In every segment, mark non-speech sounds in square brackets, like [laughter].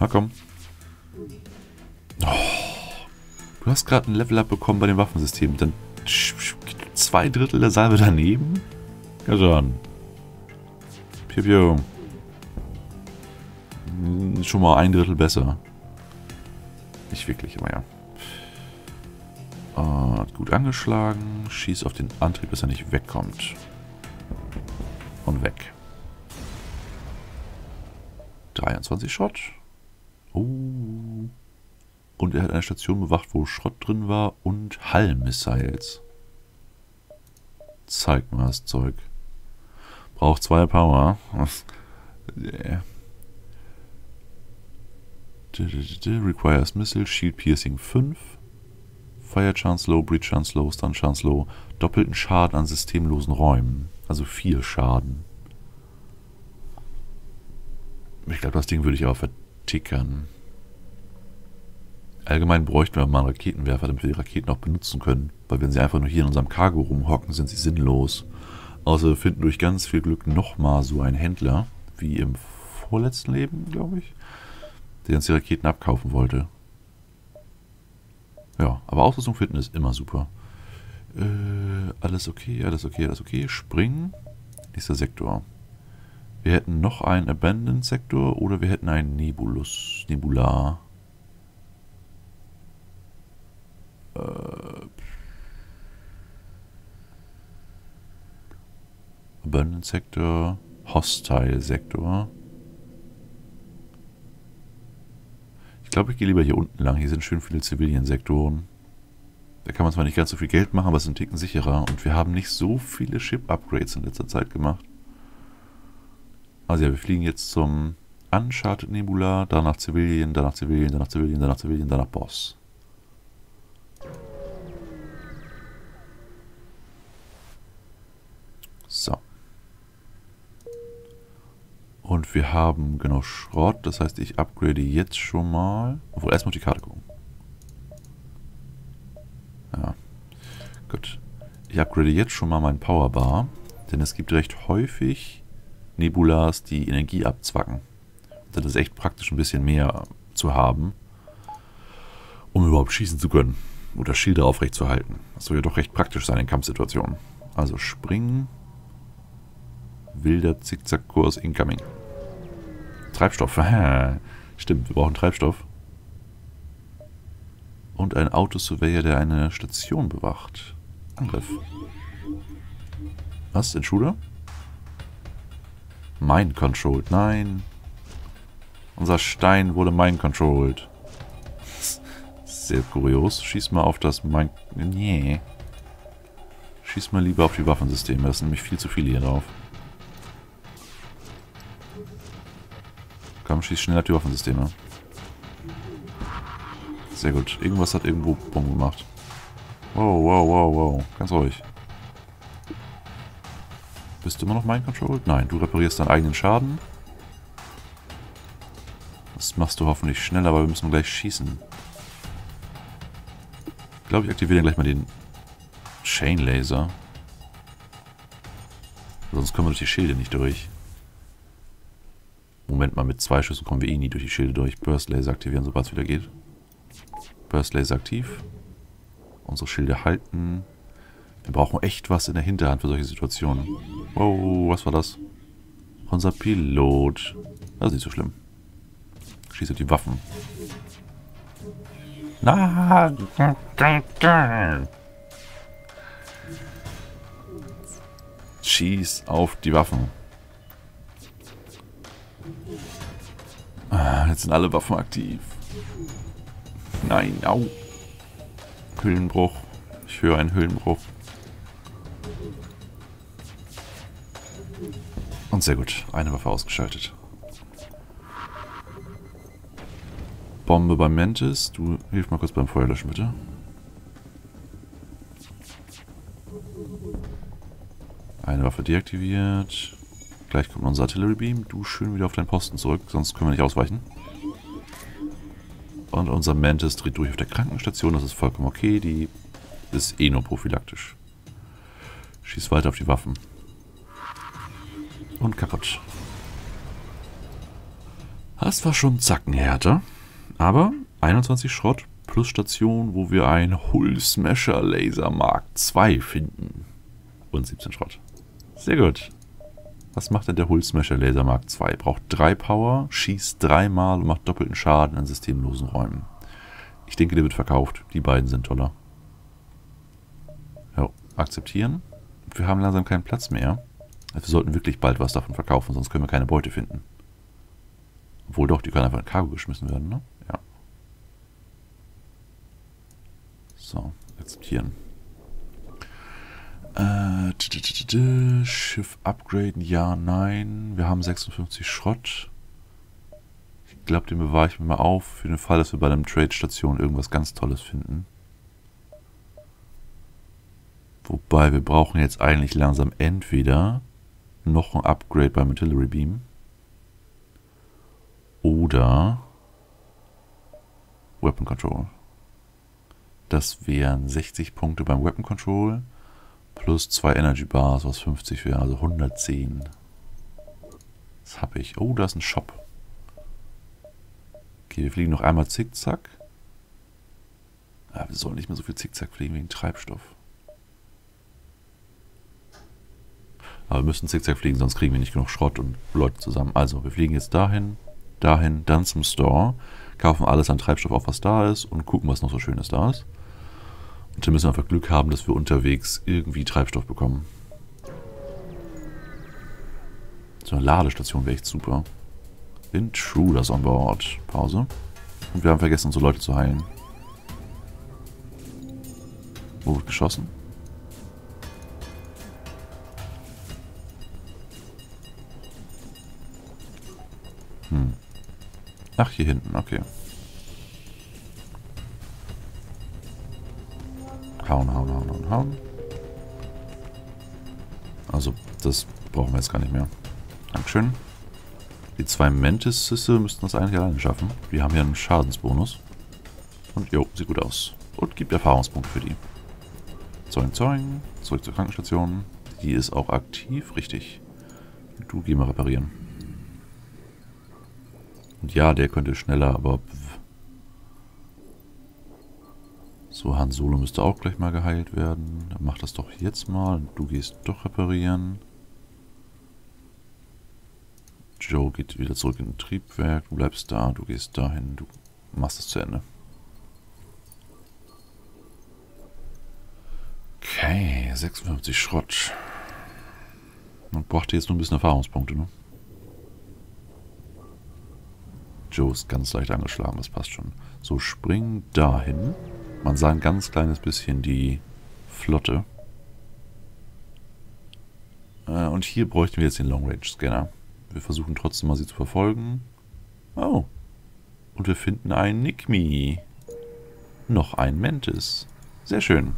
Na komm. Oh. Du hast gerade ein Level-Up bekommen bei dem Waffensystem. Dann zwei Drittel der Salbe daneben? Ja schon. Piu, piu. Schon mal ein Drittel besser. Nicht wirklich, aber ja. Uh, gut angeschlagen. Schieß auf den Antrieb, dass er nicht wegkommt. Und weg. 23 Schrott. Oh. Und er hat eine Station bewacht, wo Schrott drin war und Hall-Missiles. Zeig mal das Zeug. Braucht zwei Power. [laughs] Requires Missile, Shield Piercing 5. Fire Chance Low, Breach Chance Low, Stun Chance Low. Doppelten Schaden an systemlosen Räumen. Also 4 Schaden. Ich glaube, das Ding würde ich aber vertickern. Allgemein bräuchten wir mal einen Raketenwerfer, damit wir die Raketen auch benutzen können. Weil wenn sie einfach nur hier in unserem Cargo rumhocken, sind sie sinnlos. Außer wir finden durch ganz viel Glück nochmal so einen Händler, wie im vorletzten Leben, glaube ich, der uns die Raketen abkaufen wollte. Ja, aber Ausrüstung finden ist immer super. Äh, alles okay, alles okay, alles okay. Springen. Nächster Sektor. Wir hätten noch einen Abandoned-Sektor oder wir hätten einen Nebulus, Nebular. Äh, Abundant-Sektor, Hostile-Sektor. Ich glaube, ich gehe lieber hier unten lang. Hier sind schön viele Zivilien-Sektoren. Da kann man zwar nicht ganz so viel Geld machen, aber es ist ein Ticken sicherer. Und wir haben nicht so viele Ship-Upgrades in letzter Zeit gemacht. Also ja, wir fliegen jetzt zum Uncharted Nebula, danach Zivilien, danach Zivilien, danach Zivilien, danach Zivilien, danach Boss. So. Und wir haben genau Schrott, das heißt, ich upgrade jetzt schon mal. Obwohl, erstmal auf die Karte gucken. Ja. Gut. Ich upgrade jetzt schon mal meinen Powerbar, denn es gibt recht häufig Nebulas die Energie abzwacken. Das ist echt praktisch ein bisschen mehr zu haben, um überhaupt schießen zu können oder Schilder aufrechtzuerhalten. Das soll ja doch recht praktisch sein in Kampfsituationen. Also springen, wilder Zickzackkurs incoming. Treibstoff, [laughs] stimmt, wir brauchen Treibstoff. Und ein Autosurveyor, der eine Station bewacht. Angriff. Was, Intruder? Mind-controlled. Nein. Unser Stein wurde mind-controlled. Sehr kurios. Schieß mal auf das Mind... Nee. Schieß mal lieber auf die Waffensysteme. Das sind nämlich viel zu viele hier drauf. Komm, schieß schnell auf die Waffensysteme. Sehr gut. Irgendwas hat irgendwo Bumm gemacht. Wow, wow, wow, wow. Ganz ruhig. Bist du immer noch Mind Control? Nein, du reparierst deinen eigenen Schaden. Das machst du hoffentlich schnell, aber wir müssen gleich schießen. Ich glaube, ich aktiviere gleich mal den Chain Laser. Sonst kommen wir durch die Schilde nicht durch. Moment mal, mit zwei Schüssen kommen wir eh nie durch die Schilde durch. Burst Laser aktivieren, sobald es wieder geht. Burst Laser aktiv. Unsere Schilde halten. Wir brauchen echt was in der Hinterhand für solche Situationen. Oh, was war das? Unser Pilot. Das ist nicht so schlimm. Schießt die Waffen. Na, Schieß auf die Waffen. Ah, jetzt sind alle Waffen aktiv. Nein, au. Höhlenbruch. Ich höre einen Höhlenbruch. Und sehr gut. Eine Waffe ausgeschaltet. Bombe beim Mantis. Du hilf mal kurz beim Feuerlöschen, bitte. Eine Waffe deaktiviert. Gleich kommt unser Artillery Beam. Du schön wieder auf deinen Posten zurück, sonst können wir nicht ausweichen. Und unser Mantis dreht durch auf der Krankenstation. Das ist vollkommen okay. Die ist eh nur prophylaktisch. Schieß weiter auf die Waffen. Und kaputt. Das war schon zackenhärter. Aber 21 Schrott plus Station, wo wir ein Hull Smasher Laser Mark II finden. Und 17 Schrott. Sehr gut. Was macht denn der Hull Smasher Laser Mark II? Braucht 3 Power, schießt dreimal und macht doppelten Schaden in systemlosen Räumen. Ich denke, der wird verkauft. Die beiden sind toller. Ja, akzeptieren. Wir haben langsam keinen Platz mehr. Also wir sollten wirklich bald was davon verkaufen, sonst können wir keine Beute finden. Obwohl doch, die können einfach in Cargo geschmissen werden, ne? Ja. So, akzeptieren. Äh, Schiff upgraden, ja, nein. Wir haben 56 Schrott. Ich glaube, den bewahre ich mir mal auf, für den Fall, dass wir bei einem Trade-Station irgendwas ganz Tolles finden. Wobei, wir brauchen jetzt eigentlich langsam entweder noch ein Upgrade beim Artillery Beam oder Weapon Control. Das wären 60 Punkte beim Weapon Control plus 2 Energy Bars, was 50 wäre, also 110. Das habe ich. Oh, da ist ein Shop. Okay, wir fliegen noch einmal Zickzack. Ja, wir sollen nicht mehr so viel Zickzack fliegen wegen Treibstoff. Aber wir müssen Zickzack fliegen, sonst kriegen wir nicht genug Schrott und Leute zusammen. Also, wir fliegen jetzt dahin, dahin, dann zum Store, kaufen alles an Treibstoff auf, was da ist und gucken, was noch so Schönes da ist. Und dann müssen wir einfach Glück haben, dass wir unterwegs irgendwie Treibstoff bekommen. So eine Ladestation wäre echt super. Intruders on board. Pause. Und wir haben vergessen, unsere Leute zu heilen. Wo wird geschossen? Ach, hier hinten, okay. Hauen, hauen, hauen, hauen, hauen. Also, das brauchen wir jetzt gar nicht mehr. Dankeschön. Die zwei Mantis-Sisse müssten das eigentlich alleine schaffen. Wir haben hier einen Schadensbonus. Und jo, sieht gut aus. Und gibt Erfahrungspunkte für die. Zoing, zoing. Zurück zur Krankenstation. Die ist auch aktiv, richtig. Du geh mal reparieren. Und ja, der könnte schneller, aber... So, Han Solo müsste auch gleich mal geheilt werden. Dann mach das doch jetzt mal. Du gehst doch reparieren. Joe geht wieder zurück in den Triebwerk. Du bleibst da, du gehst dahin, du machst es zu Ende. Okay, 56 Schrott. Man braucht jetzt nur ein bisschen Erfahrungspunkte, ne? Joe ist ganz leicht angeschlagen, das passt schon. So, spring dahin. Man sah ein ganz kleines bisschen die Flotte. Äh, und hier bräuchten wir jetzt den Long Range Scanner. Wir versuchen trotzdem mal sie zu verfolgen. Oh. Und wir finden einen Nickme. Noch ein Mantis. Sehr schön.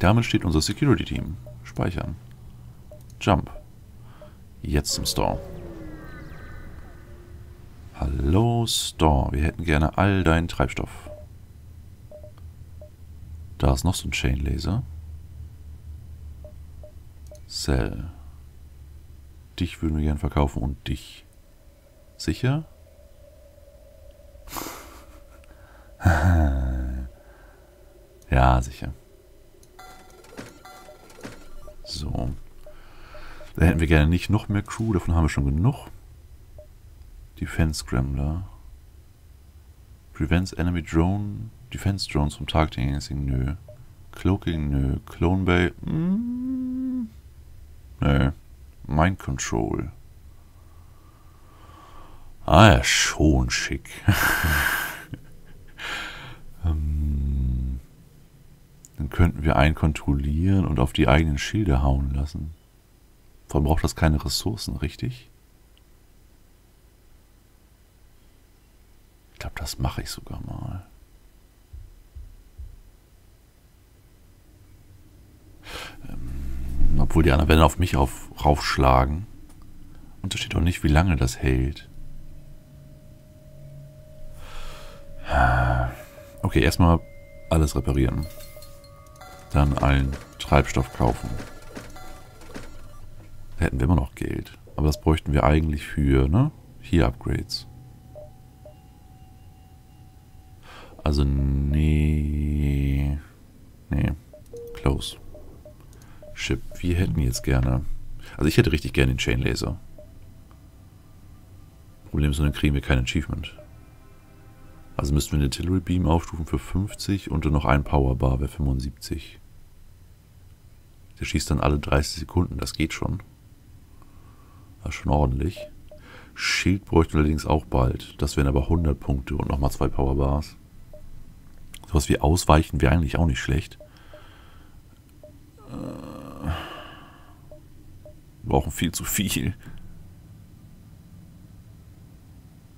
Damit steht unser Security-Team. Speichern. Jump. Jetzt zum Store. Hallo Store, wir hätten gerne all deinen Treibstoff. Da ist noch so ein Chain Laser. Cell. Dich würden wir gerne verkaufen und dich. Sicher? [laughs] ja, sicher. So. Da hätten wir gerne nicht noch mehr Crew, davon haben wir schon genug. Defense Scrambler. Prevents Enemy Drone. Defense Drones from Targeting anything, nö. Cloaking, nö. Clone Bay, mm, nö. Mind Control. Ah ja, schon schick. [laughs] ähm, dann könnten wir einen kontrollieren und auf die eigenen Schilde hauen lassen. Vor allem braucht das keine Ressourcen, richtig? Glaube, das mache ich sogar mal. Ähm, obwohl die anderen werden auf mich auf, raufschlagen. Und da steht auch nicht, wie lange das hält. Okay, erstmal alles reparieren. Dann allen Treibstoff kaufen. Da hätten wir immer noch Geld. Aber das bräuchten wir eigentlich für, ne? Hier Upgrades. Also, nee. Nee. Close. Chip. Wir hätten jetzt gerne. Also, ich hätte richtig gerne den Chain Laser. Problem ist dann kriegen wir kein Achievement. Also müssten wir den Artillery Beam aufstufen für 50 und dann noch ein Powerbar wäre 75. Der schießt dann alle 30 Sekunden, das geht schon. Das ist schon ordentlich. Schild bräuchte allerdings auch bald. Das wären aber 100 Punkte und nochmal zwei Powerbars. Sowas wie Ausweichen wäre eigentlich auch nicht schlecht. Äh, wir brauchen viel zu viel.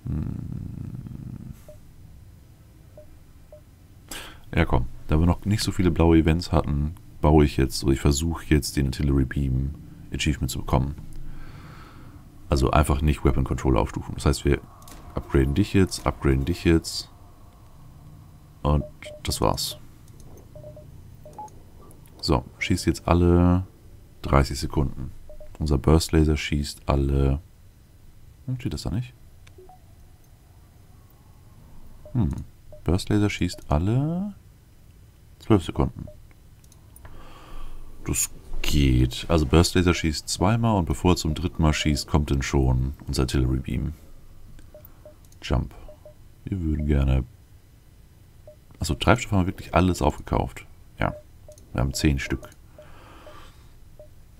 Hm. Ja, komm. Da wir noch nicht so viele blaue Events hatten, baue ich jetzt, oder ich versuche jetzt den Artillery Beam Achievement zu bekommen. Also einfach nicht Weapon Control aufstufen. Das heißt, wir upgraden dich jetzt, upgraden dich jetzt. Und das war's. So, schießt jetzt alle 30 Sekunden. Unser Burst Laser schießt alle... Hm, steht das da nicht? Hm. Burst Laser schießt alle 12 Sekunden. Das geht. Also Burst Laser schießt zweimal und bevor er zum dritten Mal schießt, kommt dann schon unser Artillery Beam. Jump. Wir würden gerne... Also Treibstoff haben wir wirklich alles aufgekauft. Ja. Wir haben 10 Stück.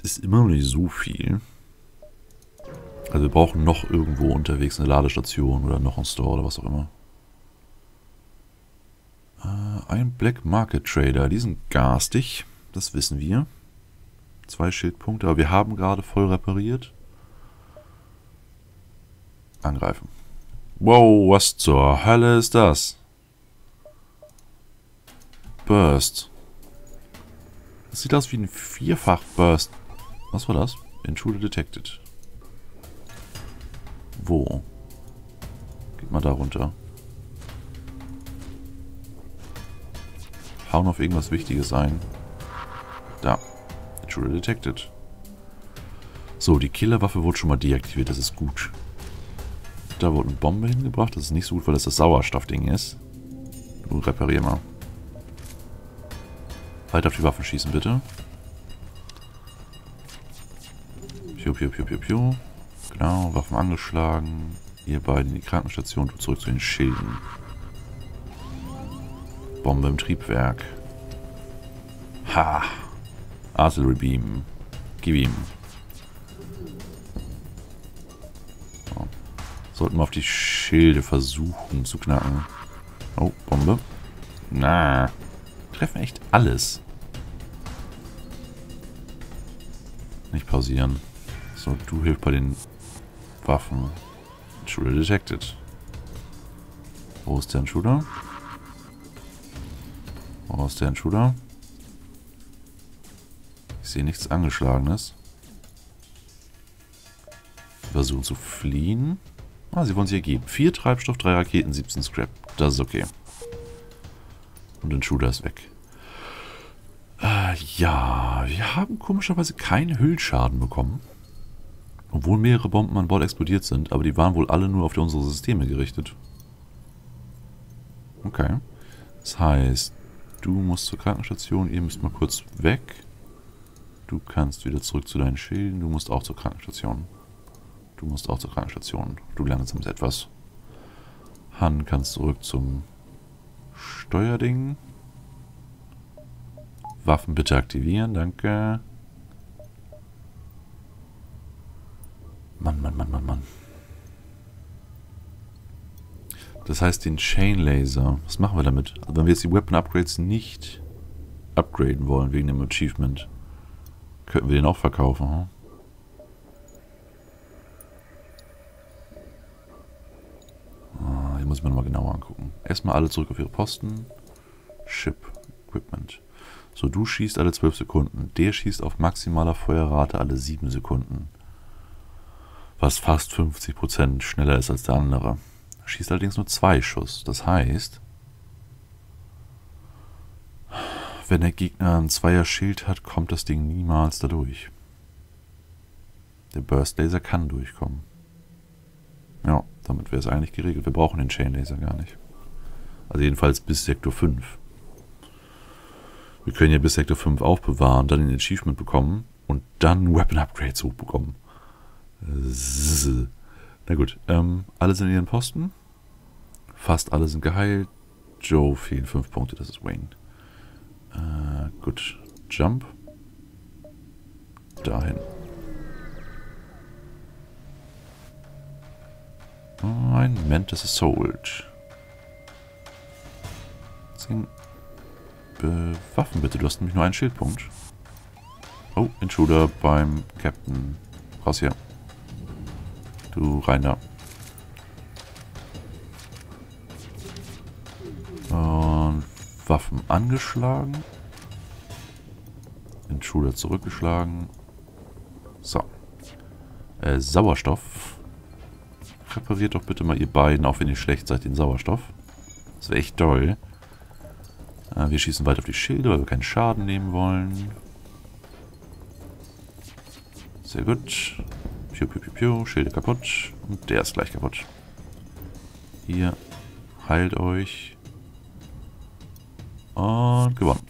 Ist immer noch nicht so viel. Also wir brauchen noch irgendwo unterwegs eine Ladestation oder noch einen Store oder was auch immer. Äh, ein Black Market Trader. Die sind garstig. Das wissen wir. Zwei Schildpunkte, aber wir haben gerade voll repariert. Angreifen. Wow, was zur Hölle ist das? Burst. Das sieht aus wie ein Vierfach-Burst. Was war das? Intruder detected. Wo? Geht mal da runter. Hauen auf irgendwas Wichtiges ein. Da. Intruder detected. So, die Killerwaffe wurde schon mal deaktiviert. Das ist gut. Da wurde eine Bombe hingebracht. Das ist nicht so gut, weil das das Sauerstoffding ist. Du reparier mal. Weiter auf die Waffen schießen, bitte. Piu, piu, piu, piu, piu. Genau, Waffen angeschlagen. Ihr beiden in die Krankenstation. Zurück zu den Schilden. Bombe im Triebwerk. Ha! Artillery Beam. Gib ihm. So. Sollten wir auf die Schilde versuchen zu knacken. Oh, Bombe. Na. Treffen echt alles. Nicht pausieren. So, du hilfst bei den Waffen. Intruder detected. Wo ist der Intruder? Wo ist der Intruder? Ich sehe nichts Angeschlagenes. Versuchen zu fliehen. Ah, sie wollen sich ergeben. Vier Treibstoff, drei Raketen, 17 Scrap. Das ist okay. Und Intruder ist weg. Ja, wir haben komischerweise keinen Hüllschaden bekommen. Obwohl mehrere Bomben an Bord explodiert sind, aber die waren wohl alle nur auf unsere Systeme gerichtet. Okay. Das heißt, Du musst zur Krankenstation, ihr müsst mal kurz weg. Du kannst wieder zurück zu deinen Schilden. Du musst auch zur Krankenstation. Du musst auch zur Krankenstation. Du langsamst etwas. Han kannst zurück zum Steuerding. Waffen bitte aktivieren, danke. Mann, Mann, Mann, Mann, Mann. Das heißt den Chain Laser. Was machen wir damit? Also wenn wir jetzt die Weapon Upgrades nicht upgraden wollen wegen dem Achievement, könnten wir den auch verkaufen. Hm? Ah, hier muss ich mir nochmal genauer angucken. Erstmal alle zurück auf ihre Posten. Ship Equipment. So, du schießt alle 12 Sekunden. Der schießt auf maximaler Feuerrate alle 7 Sekunden. Was fast 50% schneller ist als der andere schießt allerdings nur zwei Schuss. Das heißt, wenn der Gegner ein Zweier-Schild hat, kommt das Ding niemals dadurch. Der Burst Laser kann durchkommen. Ja, damit wäre es eigentlich geregelt. Wir brauchen den Chain Laser gar nicht. Also jedenfalls bis Sektor 5. Wir können ja bis Sektor 5 aufbewahren, dann den Achievement bekommen und dann Weapon Upgrades hochbekommen. Na gut, ähm, alle sind in ihren Posten. Fast alle sind geheilt. Joe fehlen 5 Punkte, das ist Wayne. Äh, gut, Jump. Dahin. Ein Mantis Assault. Zing. Bewaffen bitte, du hast nämlich nur einen Schildpunkt. Oh, Intruder beim Captain. Raus hier. Du Reiner. Und Waffen angeschlagen. Intruder zurückgeschlagen. So. Äh, Sauerstoff. Repariert doch bitte mal ihr beiden, auch wenn ihr schlecht seid, den Sauerstoff. Das wäre echt toll. Wir schießen weiter auf die Schilde, weil wir keinen Schaden nehmen wollen. Sehr gut. Piu, piu, piu, piu. Schilde kaputt. Und der ist gleich kaputt. Hier. Heilt euch. Und gewonnen.